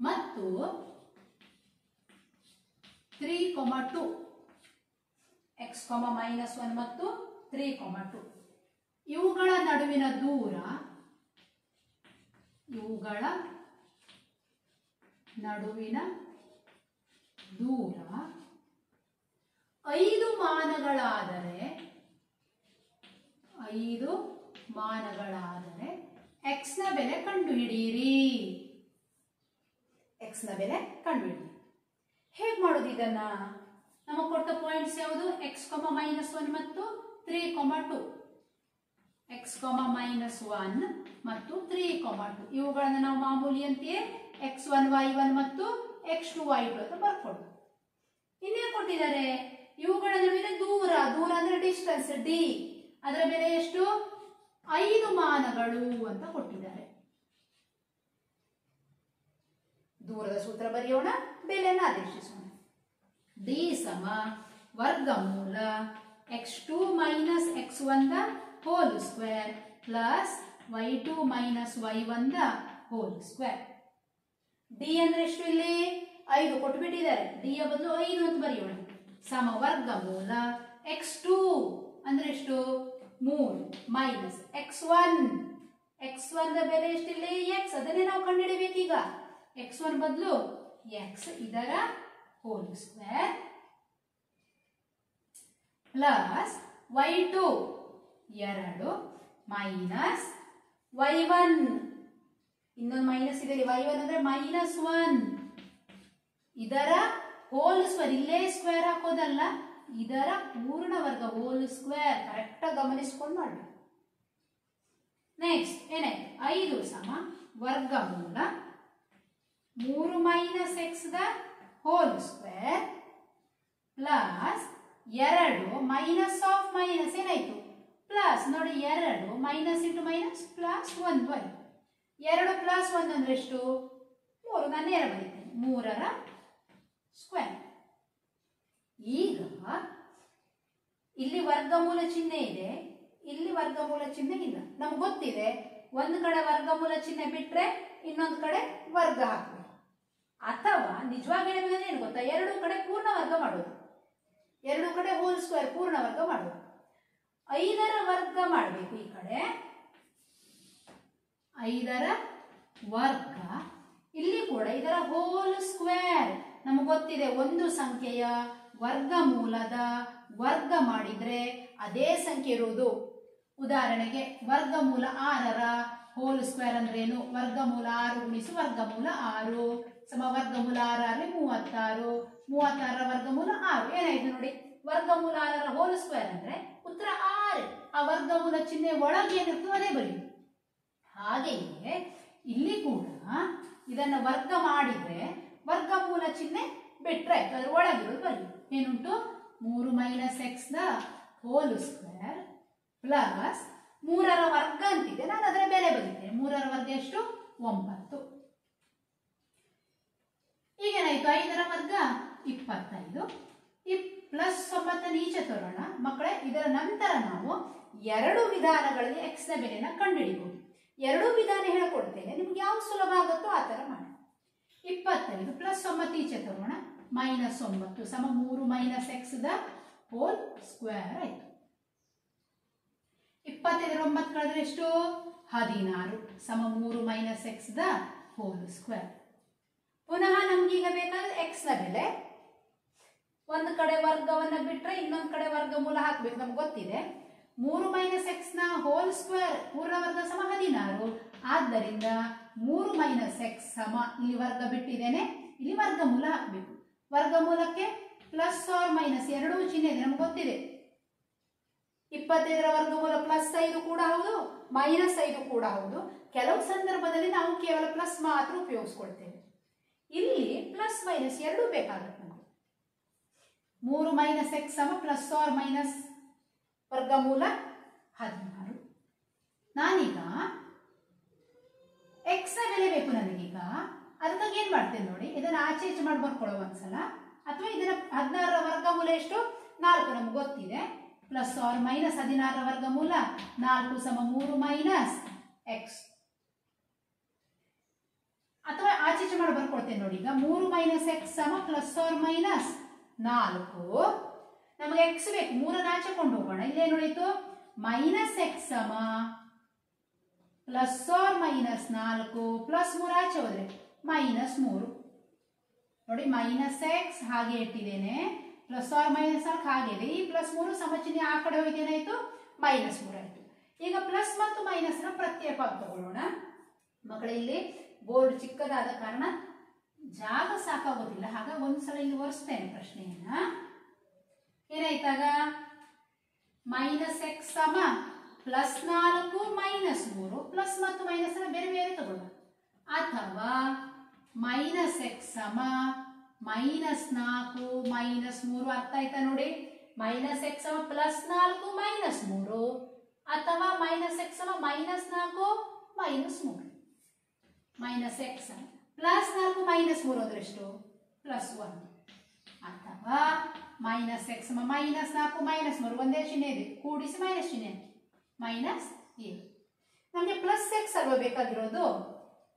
ಮತ್ತು three comma two X comma minus one ಮತ್ತು ತ್ರೀ ಕೊಮ ಟು ಇವುಗಳ ನಡುವಿನ ದೂರ, ಇವುಗಳ ನಡುವಿನ ದೂರ. ಐದು ಮಾನಗಳಾದರೆ ಐದು ಮಾನಗಳಾದರೆ ಎಕ್ಸ್ನ ಬೆಲೆ ಕಂಡುಹಿಡಿಯಿರಿ. ಎಕ್ಸ್ನ ಬೆಲೆ ಕಂಡುಹಿಡಿಯಿರಿ. ಹೇಗೆ ಮಾಡೋದು ಇದನ್ನ? ನಮಗೆ ಕೊಟ್ಟ ಪಾಯಿಂಟ್ಸ್ ಯಾವುದು? ಎಕ್ಸ್ ಕೊಮ ಮೈನಸ್ ಒನ್ ಮತ್ತು three comma two X comma minus one ಮತ್ತು ತ್ರೀ ಕೊಮ ಟು ಇವುಗಳನ್ನು ನಾವು ಮಾಮೂಲಿಯಂತೆಯೇ ಎಕ್ಸ್ ಒನ್ ವೈ ಒನ್ ಮತ್ತು ಎಕ್ಸ್ ಟು ವೈ ಟು ಅಂತ ಬರ್ಕೊಂಡು. ಇನ್ನೇನು ಕೊಟ್ಟಿದ್ದಾರೆ? ಇವುಗಳ ನಡುವಿನ ದೂರ ದೂರ ಅಂದ್ರೆ ಡಿಸ್ಟೆನ್ಸ್ ಡಿ ಅದರ ಬೆಲೆ ಎಷ್ಟು? ಐದು ಮಾನಗಳು ಅಂತ ಕೊಟ್ಟಿದ್ದಾರೆ. ದೂರದ ಸೂತ್ರ ಬರೆಯೋಣ, ಬೆಲೆಯನ್ನು ಆದೇಶಿಸೋಣ ಡಿ ಸಮ ವರ್ಗಮೂಲ X two minus X one the whole square plus Y two minus Y one the whole square D ಅಂದ್ರೆ ಎಷ್ಟು ಇಲ್ಲಿ? ಐದು ಕೊಟ್ಬಿಟ್ಟಿದ್ದಾರೆ. ಡಿ ಯ ಬದಲು ಐದು ಅಂತ ಬರೆಯೋಣ. ಸಮ ವರ್ಗಮೂಲ ಎಕ್ಸ್ ಟೂ ಅಂದ್ರೆ ಎಷ್ಟು? ಮೂರು. Minus X one X one ಬೆಲೆ ಎಷ್ಟಿಲ್ಲಿ? ಎಕ್ಸ್ ಅದನ್ನೇ ನಾವು ಕಂಡುಹಿಡಿಬೇಕೀಗ. ಎಕ್ಸ್ ಒನ್ ಬದಲು ಎಕ್ಸ್ ಇದರ whole square plus Y two ಎರಡು ಮೈನಸ್ ವೈ ಒನ್ ಇನ್ನೊಂದು ಮೈನಸ್ ಇದೆ ವೈ ಒನ್ ಅಂದ್ರೆ ಮೈನಸ್ ಒನ್ ಇದರ ಹೋಲ್ ಸ್ಕ್ವೇರ್ ಇಲ್ಲೇ ಸ್ಕ್ವೇರ್ ಹಾಕೋದಲ್ಲ, ಇದರ ಪೂರ್ಣ ವರ್ಗ ಹೋಲ್ ಸ್ಕ್ವೇರ್ ಕರೆಕ್ಟ್ ಗಮನಿಸ್ಕೊಂಡು ಮಾಡಿ ನೆಕ್ಸ್ಟ್ ಏನಾಯ್ತು ಐದು ಸಮ ವರ್ಗಮೂಲ ಮೂರು minus X the whole square plus ಎರಡು ಮೈನಸ್ ಆಫ್ ಮೈನಸ್ ಏನಾಯ್ತು? ಪ್ಲಸ್ ನೋಡಿ, ಎರಡು ಮೈನಸ್ ಇಂಟು ಮೈನಸ್ ಪ್ಲಸ್ ಒಂದು ವೈ ಎರಡು ಪ್ಲಸ್ ಒಂದು ಅಂದ್ರೆ ಎಷ್ಟು? ಮೂರು. ನಾನು ನೇರ ಬರೀತೇನೆ. ಮೂರರ ಸ್ಕ್ವೇರ್ ಈಗ ಇಲ್ಲಿ ವರ್ಗಮೂಲ ಚಿಹ್ನೆ ಇದೆ. ಇಲ್ಲಿ ವರ್ಗಮೂಲ ಚಿಹ್ನೆ ಇಲ್ಲ. ನಮ್ಗೆ ಗೊತ್ತಿದೆ. ಒಂದು ಕಡೆ ವರ್ಗಮೂಲ ಚಿಹ್ನೆ ಬಿಟ್ರೆ ಇನ್ನೊಂದು ಕಡೆ ವರ್ಗ ಹಾಕಬೇಕು. ಅಥವಾ ನಿಜವಾಗಿ ಏನು ಗೊತ್ತಾ? ಎರಡು ಕಡೆ ಪೂರ್ಣ ವರ್ಗ ಮಾಡೋದು. ಎರಡು ಕಡೆ ಹೋಲ್ ಸ್ಕ್ವೇರ್ ಪೂರ್ಣ ವರ್ಗ ಮಾಡೋದು. ಐದರ ವರ್ಗ ಮಾಡಬೇಕು ಈ ಕಡೆ. ಐದರ ವರ್ಗ. ಇಲ್ಲಿ ಕೂಡ ಇದರ ಹೋಲ್ ಸ್ಕ್ವೇರ್ ನಮಗೆ ಗೊತ್ತಿದೆ, ಒಂದು ಸಂಖ್ಯೆಯ ವರ್ಗಮೂಲದ ವರ್ಗ ಮಾಡಿದ್ರೆ ಅದೇ ಸಂಖ್ಯೆ ಇರುವುದು. ಉದಾಹರಣೆಗೆ ವರ್ಗಮೂಲ ಆರರ ಹೋಲ್ ಸ್ಕ್ವೇರ್ ಅಂದ್ರೇನು ವರ್ಗಮೂಲ ಆರು ಗುಣಿಸು ವರ್ಗಮೂಲ ಆರು. ಸಮ ವರ್ಗಮೂಲ ಆರಲ್ಲಿ ಮೂವತ್ತಾರು. ಮೂವತ್ತಾರರ ವರ್ಗಮೂಲ ಆರು. ಏನಾಯ್ತು ನೋಡಿ? ವರ್ಗಮೂಲ ಆರರ ಹೋಲ್ ಸ್ಕ್ವೇರ್ ಅಂದ್ರೆ ಉತ್ತರ ಆರು. ಆ ವರ್ಗಮೂಲ ಚಿಹ್ನೆ ಒಳಗೆ ಏನಿರ್ತದೆ ಅದೇ ಬರೆಯುದು ಹಾಗೆಯೇ ಇಲ್ಲಿ ಕೂಡ ಇದನ್ನು ವರ್ಗ ಮಾಡಿದ್ರೆ ವರ್ಗಮೂಲ ಚಿಹ್ನೆ ಬಿಟ್ಟರೆ ಆಯ್ತು ಅದ್ರ ಒಳಗಿರೋದು ಬರಲಿ ಏನುಂಟು? ಮೂರು minus X the whole square plus ಮೂರರ ವರ್ಗ ಅಂತಿದೆ. ನಾನು ಅದರ ಬೆಲೆ ಬರೀತೇನೆ ಮೂರರ ವರ್ಗ ಎಷ್ಟು? ಒಂಬತ್ತು. ಈಗೇನಾಯ್ತು? ಐದರ ವರ್ಗ ಇಪ್ಪತ್ತೈದು. ಪ್ಲಸ್ ಒಂಬತ್ತನ್ನು ಈಚೆ ತರೋಣ. ಮಕ್ಕಳೇ, ಇದರ ನಂತರ ನಾವು ಎರಡು ವಿಧಾನಗಳಲ್ಲಿ ಎಕ್ಸ್ನ ಬೆಲೆನ ಕಂಡುಹಿಡಿಬಹುದು ಎರಡು ವಿಧಾನ ಹೇಳ್ಕೊಡ್ತೇನೆ. ನಿಮ್ಗೆ ಯಾವ ಸುಲಭ ಆಗುತ್ತೋ ಆ ಥರ ಮಾಡಿ. ಇಪ್ಪತ್ತೈದು ಪ್ಲಸ್ ಒಂಬತ್ತು ಈಚೆ ತಗೋಣ. ಮೈನಸ್ ಒಂಬತ್ತು ಸಮ ಮೂರು minus X the whole square ಆಯ್ತು. ಇಪ್ಪತ್ತೈದರ ಒಂಬತ್ತು ಕಳೆದ್ರೆ ಎಷ್ಟು? ಹದಿನಾರು ಸಮ ಮೂರು minus X the whole square ಪುನಃ ನಮ್ಗೀಗ ಬೇಕಾದ್ರೆ ಎಕ್ಸ್ನ ಬೆಲೆ. ಒಂದು ಕಡೆ ವರ್ಗವನ್ನು ಬಿಟ್ಟರೆ ಇನ್ನೊಂದು ಕಡೆ ವರ್ಗಮೂಲ ಹಾಕ್ಬೇಕು, ನಮ್ಗೆ ಗೊತ್ತಿದೆ. ಮೂರು ಮೈನಸ್ ಎಕ್ಸ್ನ ಹೋಲ್ ಸ್ಕ್ವೇರ್ ಪೂರ್ಣ ವರ್ಗ ಸಮ ಹದಿನಾರು. ಆದ್ದರಿಂದ ಮೂರು ಮೈನಸ್ ಎಕ್ಸ್ ಸಮ ಇಲ್ಲಿ ವರ್ಗ ಬಿಟ್ಟಿದ್ದೇನೆ. ಇಲ್ಲಿ ವರ್ಗಮೂಲ ಹಾಕಬೇಕು. ವರ್ಗಮೂಲಕ್ಕೆ ಪ್ಲಸ್ ಆರ್ ಮೈನಸ್ ಎರಡೂ ಚಿಹ್ನೆ ಇದೆ, ನಮ್ಗೆ ಗೊತ್ತಿದೆ. ಇಪ್ಪತ್ತೈದರ ವರ್ಗಮೂಲ ಪ್ಲಸ್ ಐದು ಕೂಡ ಹೌದು ಮೈನಸ್ ಐದು ಕೂಡ ಹೌದು. ಕೆಲವು ಸಂದರ್ಭದಲ್ಲಿ ನಾವು ಕೇವಲ ಪ್ಲಸ್ ಮಾತ್ರ ಉಪಯೋಗಿಸ್ಕೊಳ್ತೇವೆ. ಇಲ್ಲಿ ಪ್ಲಸ್ ಮೈನಸ್ ಎರಡೂ ಬೇಕಾಗುತ್ತೆ ನಮಗೆ. ಮೂರು ಮೈನಸ್ ಎಕ್ಸ್ ಸಮ ಪ್ಲಸ್ ಆರ್ ಮೈನಸ್ ವರ್ಗಮೂಲ ಹದಿನಾರು. ನಾನೀಗ ಎಕ್ಸ್ನ ಬೆಲೆ ಬೇಕು ನನಗೀಗ. ಅದಕ್ಕಾಗಿ ಏನ್ ಮಾಡ್ತೇನೆ ನೋಡಿ, ಇದನ್ನ ಆಚೆ ಈಚೆ ಮಾಡಿ ಬರ್ಕೊಳ್ಳೋ ಒಂದ್ಸಲ. ಅಥವಾ ಇದನ್ನ ಹದಿನಾರರ ವರ್ಗಮೂಲ ಎಷ್ಟು? ನಾಲ್ಕು, ನಮ್ಗೆ ಗೊತ್ತಿದೆ. ಪ್ಲಸ್ ಆರ್ ಮೈನಸ್ ಹದಿನಾರರ ವರ್ಗಮೂಲ, ನಾಲ್ಕು ಸಮ ಮೂರು ಮೈನಸ್ ಎಕ್ಸ್ ಅಥವಾ ಆಚೀಚೆ ಮಾಡಿ ಬರ್ಕೊಳ್ತೇನೆ ನೋಡಿ, ಈಗ ಮೂರು ಮೈನಸ್ ಎಕ್ಸ್ ಸಮ ಪ್ಲಸ್ ಆರ್ ಮೈನಸ್ ನಾಲ್ಕು. ನಮಗೆ ಎಕ್ಸ್ ಬೇಕು. ಮೂರನ್ನ ಆಚೆ ಕೊಂಡು ಹೋಗೋಣ ಇಲ್ಲೇನು ಉಳಿತು ಮೈನಸ್ ಎಕ್ಸ್ ಸಮ ಪ್ಲಸ್ ಆರ್ ಮೈನಸ್ ನಾಲ್ಕು ಪ್ಲಸ್ ಮೂರು ಆಚೆ ಹೋದ್ರೆ ಮೈನಸ್ ಮೂರು. ನೋಡಿ ಮೈನಸ್ ಎಕ್ಸ್ ಹಾಗೆ ಇಟ್ಟಿದ್ದೇನೆ. ಪ್ಲಸ್ ಆರ್ ಮೈನಸ್ ನಾಲ್ಕು ಹಾಗೆ ಇದೆ. ಈ ಪ್ಲಸ್ ಮೂರು ಸಮಚಿಹ್ನೆ ಆ ಕಡೆ ಹೋಗಿದ್ದೇನಾಯ್ತು ಮೈನಸ್ ಮೂರು ಆಯ್ತು. ಈಗ ಪ್ಲಸ್ ಮತ್ತು ಮೈನಸ್ನ ಪ್ರತ್ಯೇಕವಾಗಿ ತಗೊಳ್ಳೋಣ. ಮಕ್ಕಳ, ಇಲ್ಲಿ ಬೋರ್ಡ್ ಚಿಕ್ಕದಾದ ಕಾರಣ ಜಾಗ ಸಾಕಾಗೋದಿಲ್ಲ. ಹಾಗಾಗಿ ಒಂದ್ಸಲ ಇಲ್ಲಿ ಒರೆಸ್ತೇನೆ ಪ್ರಶ್ನೆಯನ್ನ. ಏನಾಯ್ತಾಗ? ಮೈನಸ್ ಎಕ್ಸ್ ಸಮ ಪ್ಲಸ್ ನಾಲ್ಕು ಮೈನಸ್ ಮೂರು ಪ್ಲಸ್ ಮತ್ತು ಮೈನಸ್ ಬೇರೆ ಬೇರೆ ತಗೊಳ್ಳ. ಅಥವಾ ಮೈನಸ್ ಎಕ್ಸ್ ಸಮ ಮೈನಸ್ ನಾಲ್ಕು ಮೈನಸ್ ಮೂರು ಅರ್ಥ ಆಯ್ತಾ ನೋಡಿ? ಮೈನಸ್ ಎಕ್ಸ್ ಸಮ ಪ್ಲಸ್ ನಾಲ್ಕು ಮೈನಸ್ ಮೂರು ಅಥವಾ ಮೈನಸ್ ಎಕ್ಸ್ ಸಮ ಮೈನಸ್ ನಾಲ್ಕು ಮೈನಸ್ ಮೂರು. ಮೈನಸ್ ಎಕ್ಸ್ ಪ್ಲಸ್ ನಾಲ್ಕು ಮೈನಸ್ ಮೂರು ಅಂದ್ರೆ ಎಷ್ಟು? ಪ್ಲಸ್ ಒನ್ ಅಥವಾ ಮೈನಸ್ ಎಕ್ಸ್ ಮೈನಸ್ ನಾಲ್ಕು, ಮೈನಸ್ ಮೂರು, ಒಂದೇ ಚಿಹ್ನೆ ಇದೆ. ಕೂಡಿಸಿ ಮೈನಸ್ ಚಿಹ್ನೆ ಹಾಕಿ. ಮೈನಸ್ ಎ ನಮಗೆ ಪ್ಲಸ್ ಎಕ್ಸ್ ಅಲ್ವಾ ಬೇಕಾಗಿರೋದು,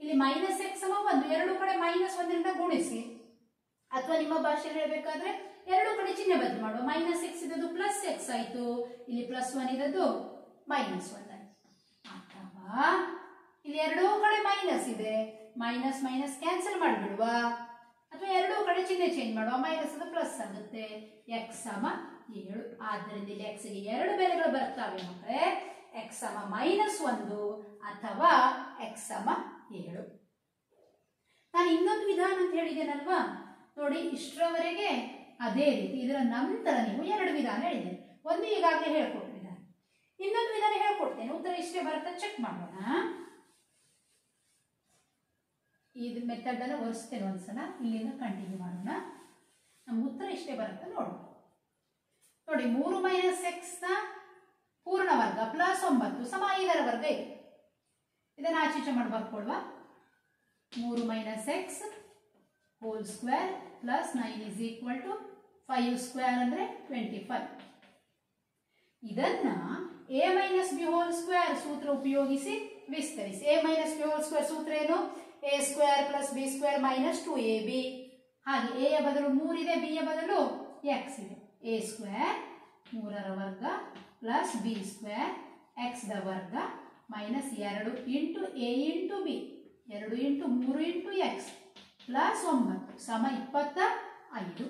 ಇಲ್ಲಿ ಮೈನಸ್ ಎಕ್ಸ್ ಒಂದು, ಎರಡು ಕಡೆ ಮೈನಸ್ ಒಂದರಿಂದ ಗುಣಿಸಿ. ಅಥವಾ ನಿಮ್ಮ ಭಾಷೆಯಲ್ಲಿ ಹೇಳಬೇಕಾದ್ರೆ, ಎರಡು ಕಡೆ ಚಿಹ್ನೆ ಬದಲು ಮಾಡುವ. ಮೈನಸ್ ಎಕ್ಸ್ ಇದ್ದದ್ದು ಪ್ಲಸ್ ಎಕ್ಸ್ ಆಯ್ತು. ಇಲ್ಲಿ ಪ್ಲಸ್ ಒನ್ ಇದ್ದದ್ದು ಮೈನಸ್ ಒನ್ ಅಥವಾ ಇಲ್ಲಿ ಎರಡೂ ಕಡೆ ಮೈನಸ್ ಇದೆ. ಮೈನಸ್ ಮೈನಸ್ ಕ್ಯಾನ್ಸಲ್ ಮಾಡಿಬಿಡುವ. ಅಥವಾ ಎರಡೂ ಕಡೆ ಚಿಹ್ನೆ ಚೇಂಜ್ ಮಾಡುವ ಮೈನಸ್ ಅದು ಪ್ಲಸ್ ಆಗುತ್ತೆ. ಎಕ್ಸ್ ಸಮ ಏಳು. ಆದ್ದರಿಂದ ಇಲ್ಲಿ ಎಕ್ಸ್ಗೆ ಎರಡು ಬೆಲೆಗಳು ಬರ್ತಾವೆ ಮಕ್ಕಳೇ. ಎಕ್ಸ್ ಸಮ ಮೈನಸ್ ಒಂದು ಅಥವಾ ಎಕ್ಸ್ ಸಮ ಏಳು. ನಾನು ಇನ್ನೊಂದು ವಿಧಾನ ಅಂತ ಹೇಳಿದ್ದೇನಲ್ವಾ? ನೋಡಿ, ಇಷ್ಟರವರೆಗೆ ಅದೇ ರೀತಿ ಇದರ ನಂತರ ನೀವು ಎರಡು ವಿಧಾನ ಹೇಳಿದ್ದೇನೆ ಒಂದು ಈಗಾಗಲೇ ಹೇಳ್ಕೊಟ್ಟ ವಿಧಾನ ಇನ್ನೊಂದು ವಿಧಾನ ಹೇಳ್ಕೊಡ್ತೇನೆ. ಉತ್ತರ ಇಷ್ಟೇ ಬರುತ್ತೆ. ಚೆಕ್ ಮಾಡೋಣ. ಇದು ಮೆಥಡ್ ಅನ್ನ ಒರೆಸ್ತೇನೆ ಒಂದ್ಸಲ, ಇಲ್ಲಿಂದ ಕಂಟಿನ್ಯೂ ಮಾಡೋಣ. ನಮ್ಮ ಉತ್ತರ ಇಷ್ಟೇ ಬರುತ್ತೆ, ನೋಡೋಣ. ನೋಡಿ, ಮೂರು ಮೈನಸ್ ಎಕ್ಸ್ನ ಪೂರ್ಣ ವರ್ಗ ಪ್ಲಸ್ ಒಂಬತ್ತು, ಸಮ ಐದರ ವರ್ಗ ಇದೆ. ಇದನ್ನು ಆಚೀಚೆ ಮಾಡಿ ಬರ್ಕೊಳ್ವಾ ಮೂರು minus x whole square plus nine is equal to five square ಅಂದ್ರೆ ಟ್ವೆಂಟಿ ಫೈವ್ ಇದನ್ನ a minus b whole square ಸೂತ್ರ ಉಪಯೋಗಿಸಿ ವಿಸ್ತರಿಸಿ. A minus b whole square ಸೂತ್ರ ಏನು? A square plus b square minus two a b ಹಾಗೆ a ಯ ಬದಲು ಮೂರಿದೆ ಬಿ ಯ ಬದಲು ಎಕ್ಸ್ ಇದೆ. ಎ ಸ್ಕ್ವೇರ್ ಮೂರರ ವರ್ಗ ಪ್ಲಸ್ ಬಿ ಸ್ಕ್ವೇರ್ ಎಕ್ಸ್ ದ ವರ್ಗ ಮೈನಸ್ ಎರಡು ಇಂಟು ಎ ಇಂಟು ಬಿ ಎರಡು ಇಂಟು ಮೂರು ಇಂಟು ಎಕ್ಸ್ ಪ್ಲಸ್ ಒಂಬತ್ತು. ಸಮ ಇಪ್ಪತ್ತ ಐದು.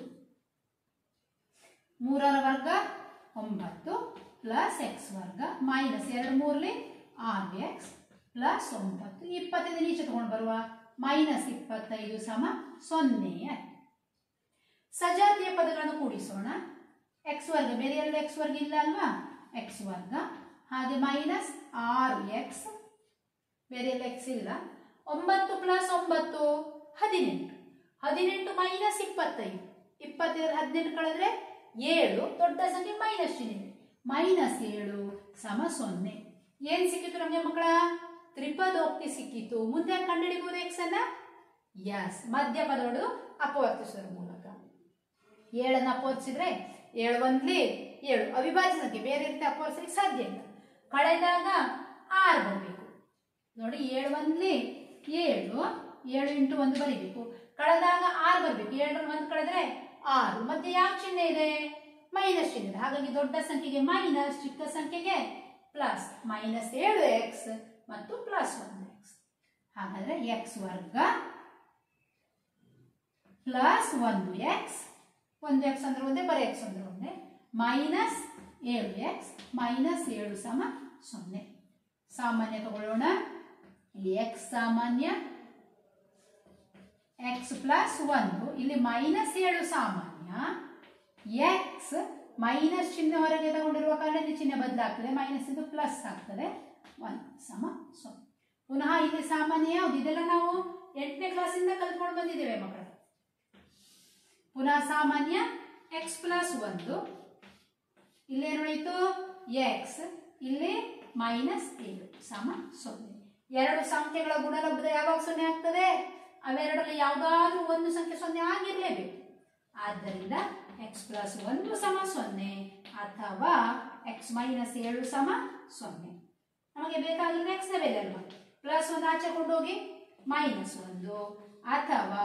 ಮೂರರ ವರ್ಗ ಒಂಬತ್ತು ಪ್ಲಸ್ ಎಕ್ಸ್ ವರ್ಗ ಮೈನಸ್ ಎರಡು ಮೂರಲಿ ಆರು ಎಕ್ಸ್ ಪ್ಲಸ್ ಒಂಬತ್ತು, ಇಪ್ಪತ್ತೈದು ನೀಚೆ ತಗೊಂಡು ಬರುವ ಮೈನಸ್ ಇಪ್ಪತ್ತೈದು ಸಮ ಸೊನ್ನೆ. ಸಜಾತಿಯ ಪದಗಳನ್ನು ಕೂಡಿಸೋಣ. ಎಕ್ಸ್ ವರ್ಗ, ಬೇರೆ ಎರಡು ಎಕ್ಸ್ ವರ್ಗ ಇಲ್ಲ ಅಲ್ವಾ? ಎಕ್ಸ್ ವರ್ಗ. ಹಾಗೆ ಮೈನಸ್ ಆರು ಎಕ್ಸ್ ಬೇರೆ ಎಲ್ಲ ಎಕ್ಸ್ ಇಲ್ಲ. ಒಂಬತ್ತು ಪ್ಲಸ್ ಒಂಬತ್ತು, ಹದಿನೆಂಟು. ಹದಿನೆಂಟು ಮೈನಸ್ ಇಪ್ಪತ್ತೈದು. ಇಪ್ಪತ್ತೈದು ಹದಿನೆಂಟು ಕಳೆದ್ರೆ ಏಳು, ದೊಡ್ಡ ಸಂಖ್ಯೆ ಮೈನಸ್ ಚಿಹ್ನೆ. ಮೈನಸ್ ಏಳು ಸಮ ಸೊನ್ನೆ. ಏನು ಸಿಕ್ಕಿತು ನಮಗೆ ಮಕ್ಕಳ? ತ್ರಿಪದೋಕ್ತಿ ಸಿಕ್ಕಿತು ಮುಂದೆ ಕಂಡುಹಿಡಿಬಹುದು ಎಕ್ಸ್ ಅನ್ನ ಎಸ್ ಮಧ್ಯ ಪದಗಳು ಅಪವರ್ತಿಸುವ ಮೂಲಕ. ಏಳನ್ನು ಅಪವರ್ತಿಸಿದ್ರೆ ಏಳು ಒಂದ್ಲಿ ಏಳು. ಅವಿಭಾಜ್ಯ ಸಂಖ್ಯೆ. ಬೇರೆ ರೀತಿ ಅಪವರ್ತಿಸಲಿಕ್ಕೆ ಸಾಧ್ಯ ಇಲ್ಲ. ಕಳೆದಾಗ ಆರು ಬರಬೇಕು. ನೋಡಿ, ಏಳು ಒಂದ್ಲಿ ಏಳು. ಏಳು ಇಂಟು ಒಂದು ಬರೀಬೇಕು. ಕಳೆದಾಗ ಆರು ಬರಬೇಕು. ಏಳರ ಒಂದು ಕಳೆದ್ರೆ ಆರು. ಮತ್ತೆ ಯಾವ ಚಿಹ್ನೆ ಇದೆ? ಮೈನಸ್ ಚಿಹ್ನೆ ಇದೆ. ಹಾಗಾಗಿ ದೊಡ್ಡ ಸಂಖ್ಯೆಗೆ ಮೈನಸ್, ಚಿಕ್ಕ ಸಂಖ್ಯೆಗೆ ಪ್ಲಸ್ ಮೈನಸ್ ಏಳು ಎಕ್ಸ್ ಮತ್ತು ಪ್ಲಸ್ ಒಂದು ಎಕ್ಸ್ ಹಾಗಾದ್ರೆ ಎಕ್ಸ್ ವರ್ಗ ಪ್ಲಸ್ ಒಂದು ಎಕ್ಸ್ ಒಂದು ಎಕ್ಸ್ ಅಂದ್ರೆ ಒಂದೇ, ಬರೀ ಎಕ್ಸ್ ಅಂದ್ರೆ ಒಂದೇ. ಮೈನಸ್ ಏಳು ಎಕ್ಸ್ ಮೈನಸ್ ಏಳು ಸಮ ಸೊನ್ನೆ. ಸಾಮಾನ್ಯ ತಗೊಳ್ಳೋಣ. ಇಲ್ಲಿ ಎಕ್ಸ್ ಸಾಮಾನ್ಯ ಎಕ್ಸ್ ಪ್ಲಸ್ ಒಂದು ಇಲ್ಲಿ ಮೈನಸ್ ಏಳು ಸಾಮಾನ್ಯ. ಎಕ್ಸ್ ಮೈನಸ್ ಚಿಹ್ನೆ ಹೊರಗೆ ತಗೊಂಡಿರುವ ಕಾರಣ ಚಿಹ್ನೆ ಬದಲಾಗ್ತದೆ. ಮೈನಸ್ ಇದು ಪ್ಲಸ್ ಆಗ್ತದೆ. ಒನ್ ಸಮ ಸೊನ್ನೆ ಪುನಃ ಇಲ್ಲಿ ಸಾಮಾನ್ಯ ಯಾವುದು ಇದೆಲ್ಲ ನಾವು ಎಂಟನೇ ಕ್ಲಾಸಿಂದ ಕಲ್ತ್ಕೊಂಡು ಬಂದಿದ್ದೇವೆ ಮಕ್ಕಳು. ಪುನಃ ಸಾಮಾನ್ಯ ಎಕ್ಸ್ ಪ್ಲಸ್ ಒಂದು. ಇಲ್ಲಿ ಏನುಳಿತು ಎಕ್ಸ್ ಇಲ್ಲಿ ಮೈನಸ್ ಏಳು. ಸಮ ಸೊನ್ನೆ ಎರಡು ಸಂಖ್ಯೆಗಳ ಗುಣಲಬ್ಧ ಯಾವಾಗ ಸೊನ್ನೆ ಆಗ್ತದೆ? ಅವೆರಡರಲ್ಲಿ ಯಾವುದಾದ್ರೂ ಒಂದು ಸಂಖ್ಯೆ ಸೊನ್ನೆ ಆಗಿರಲೇಬೇಕು. ಆದ್ದರಿಂದ ಎಕ್ಸ್ ಪ್ಲಸ್ ಒಂದು ಸಮ ಸೊನ್ನೆ ಅಥವಾ ಎಕ್ಸ್ ಮೈನಸ್ ಏಳು ಸಮ ಸೊನ್ನೆ. ನಮಗೆ ಬೇಕಾಗಿರೋ ಎಕ್ಸ್ ಬೆಲೆ ಪ್ಲಸ್ ಒಂದು ಆಚೆ ಕೊಂಡೋಗಿ ಮೈನಸ್ ಒಂದು ಅಥವಾ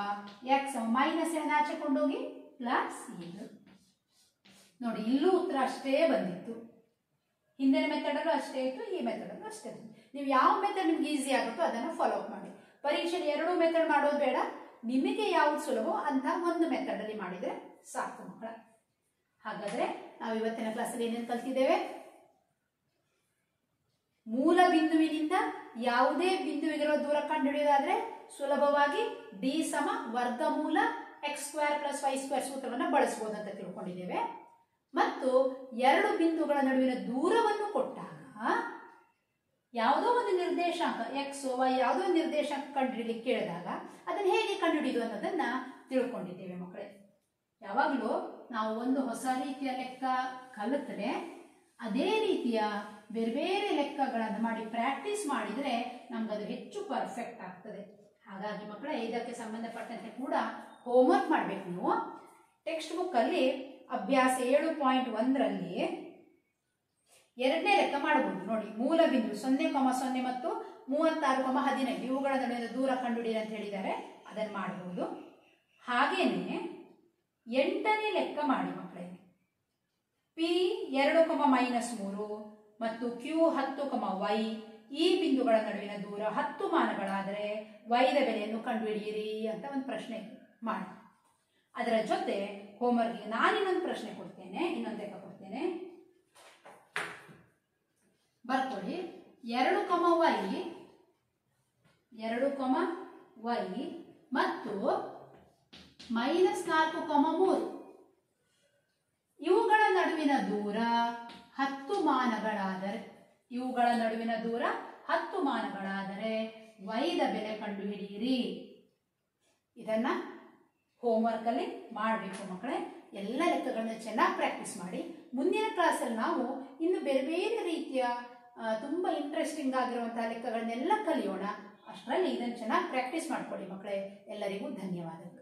ಎಕ್ಸ್ ಮೈನಸ್ ಎರಡು ಆಚೆ ಕೊಂಡೋಗಿ? ಪ್ಲಸ್ ಏಳು ನೋಡಿ, ಇಲ್ಲೂ ಉತ್ತರ ಅಷ್ಟೇ ಬಂದಿತ್ತು. ಹಿಂದಿನ ಮೆಥಡಲ್ಲೂ ಅಷ್ಟೇ ಇತ್ತು, ಈ ಮೆಥಡಲ್ಲೂ ಅಷ್ಟೇ ನೀವು ಯಾವ ಮೆಥಡ್ ನಿಮ್ಗೆ ಈಸಿ ಆಗುತ್ತೋ ಅದನ್ನು ಫಾಲೋ ಅಪ್ ಮಾಡಿ. ಪರೀಕ್ಷೆಯಲ್ಲಿ ಎರಡೂ ಮೆಥಡ್ ಮಾಡೋದು ಬೇಡ. ನಿಮಗೆ ಯಾವ್ದು ಸುಲಭವೋ ಅಂತ ಒಂದು ಮೆಥಡಲ್ಲಿ ಮಾಡಿದರೆ ಸಾಕು ಮಕ್ಕಳ. ಹಾಗಾದ್ರೆ ನಾವು ಇವತ್ತಿನ ಕ್ಲಾಸಲ್ಲಿ ಏನೇನು ಕಲ್ತಿದ್ದೇವೆ? ಮೂಲ ಬಿಂದುವಿನಿಂದ ಯಾವುದೇ ಬಿಂದುವಿಗಿರುವ ದೂರ ಕಂಡುಹಿಡಿಯೋದಾದ್ರೆ ಸುಲಭವಾಗಿ ಡಿ ಸಮ ವರ್ಗಮೂಲ x square plus y square ಸೂತ್ರವನ್ನು ಬಳಸಬಹುದು ಅಂತ ತಿಳ್ಕೊಂಡಿದ್ದೇವೆ. ಮತ್ತು ಎರಡು ಬಿಂದುಗಳ ನಡುವಿನ ದೂರವನ್ನು ಕೊಟ್ಟಾಗ ಯಾವುದೋ ಒಂದು ನಿರ್ದೇಶಾಂಕ ಎಕ್ಸ್ ವೈ ಯಾವುದೋ ಒಂದು ನಿರ್ದೇಶಾಂಕ ಕಂಡುಹಿಡಿಯಲಿಕ್ಕೆ ಕೇಳಿದಾಗ ಅದನ್ನು ಹೇಗೆ ಕಂಡುಹಿಡಿಯೋದು ಅನ್ನೋದನ್ನ ತಿಳ್ಕೊಂಡಿದ್ದೇವೆ ಮಕ್ಕಳೇ. ಯಾವಾಗಲೂ ನಾವು ಒಂದು ಹೊಸ ರೀತಿಯ ಲೆಕ್ಕ ಕಲಿತರೆ ಅದೇ ರೀತಿಯ ಬೇರೆ ಬೇರೆ ಲೆಕ್ಕಗಳನ್ನು ಮಾಡಿ ಪ್ರಾಕ್ಟೀಸ್ ಮಾಡಿದರೆ ಅದು ಹೆಚ್ಚು ಪರ್ಫೆಕ್ಟ್ ಆಗ್ತದೆ. ಹಾಗಾಗಿ ಮಕ್ಕಳ, ಇದಕ್ಕೆ ಸಂಬಂಧಪಟ್ಟಂತೆ ಕೂಡ ಹೋಮ್ವರ್ಕ್ ಮಾಡಬೇಕು ನೀವು. ಟೆಕ್ಸ್ಟ್ ಬುಕ್ಕಲ್ಲಿ ಅಭ್ಯಾಸ ಏಳು ಪಾಯಿಂಟ್ ಒಂದರಲ್ಲಿ ಎರಡನೇ ಲೆಕ್ಕ ಮಾಡಬಹುದು ನೋಡಿ, ಮೂಲ ಬಿಂದು ಸೊನ್ನೆ ಕೊಮ ಸೊನ್ನೆ ಮತ್ತು ಮೂವತ್ತಾರು ಕೊಮ ಹದಿನೈದು, ಇವುಗಳ ನಡುವಿನ ದೂರ ಕಂಡುಹಿಡಿಯಿರಿ ಅಂತ ಹೇಳಿದ್ದಾರೆ. ಅದನ್ನು ಮಾಡಬಹುದು ಹಾಗೇನೆ ಎಂಟನೇ ಲೆಕ್ಕ ಮಾಡಿ ಮಕ್ಕಳೇ. ಪಿ ಎರಡು ಕಮ ಮೈನಸ್ ಮೂರು ಮತ್ತು ಕ್ಯೂ ಹತ್ತು ಕಮ ವೈ ಈ ಬಿಂದುಗಳ ನಡುವಿನ ದೂರ ಹತ್ತು ಮಾನಗಳಾದರೆ ವೈದ ಬೆಲೆಯನ್ನು ಕಂಡುಹಿಡಿಯಿರಿ ಅಂತ ಒಂದು ಪ್ರಶ್ನೆ ಮಾಡಿ. ಅದರ ಜೊತೆ ಹೋಮ್ವರ್ಕ್ಗೆ ನಾನು ಇನ್ನೊಂದು ಪ್ರಶ್ನೆ ಕೊಡ್ತೇನೆ, ಇನ್ನೊಂದು ಲೆಕ್ಕ ಕೊಡ್ತೇನೆ. ಬರ್ಕೊಳ್ಳಿ. ಎರಡು ಕಮ ವೈ ಎರಡು ಕಮ ವೈ ಮತ್ತು ಮೈನಸ್ ನಾಲ್ಕು ಕಮ ಮೂರು. ಇವುಗಳ ನಡುವಿನ ದೂರ ಹತ್ತು ಮಾನಗಳಾದರೆ, ಇವುಗಳ ನಡುವಿನ ದೂರ ಹತ್ತು ಮಾನಗಳಾದರೆ, ವೈದ ಬೆಲೆ ಕಂಡುಹಿಡಿಯಿರಿ. ಇದನ್ನ ಹೋಮ್ವರ್ಕ್ ಅಲ್ಲಿ ಮಾಡಬೇಕು ಮಕ್ಕಳೇ. ಎಲ್ಲ ಲೆಕ್ಕಗಳನ್ನ ಚೆನ್ನಾಗಿ ಪ್ರಾಕ್ಟೀಸ್ ಮಾಡಿ. ಮುಂದಿನ ಕ್ಲಾಸಲ್ಲಿ ನಾವು ಇನ್ನು ಬೇರೆ ಬೇರೆ ರೀತಿಯ ತುಂಬ ತುಂಬಾ ಇಂಟ್ರೆಸ್ಟಿಂಗ್ ಆಗಿರುವಂತಹ ಲೆಕ್ಕಗಳನ್ನೆಲ್ಲ ಕಲಿಯೋಣ. ಅಷ್ಟರಲ್ಲಿ ಇದನ್ನು ಚೆನ್ನಾಗಿ ಪ್ರಾಕ್ಟೀಸ್ ಮಾಡ್ಕೊಳ್ಳಿ ಮಕ್ಕಳೇ. ಎಲ್ಲರಿಗೂ ಧನ್ಯವಾದಗಳು.